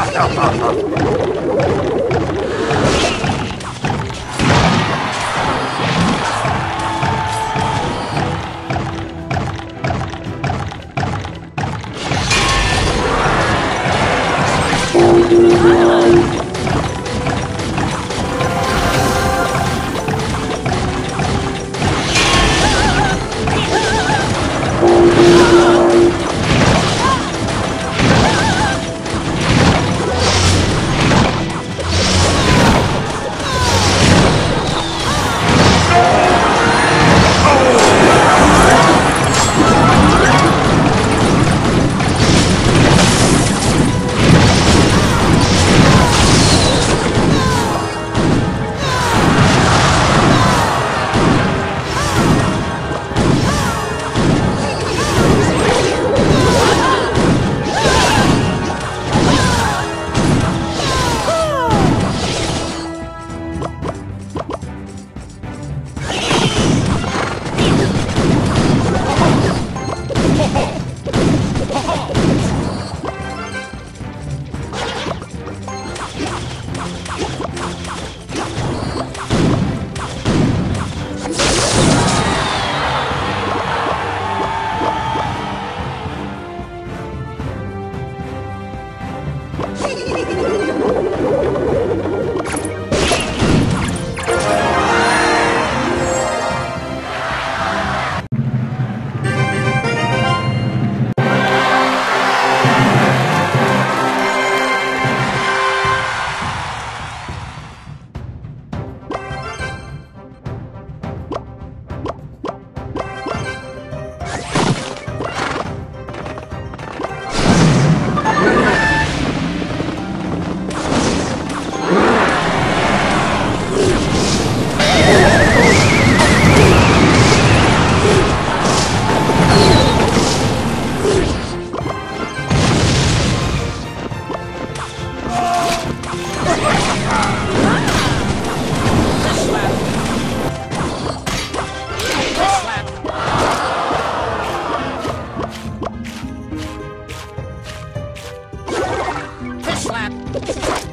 Oh, Hehehehe Thank you.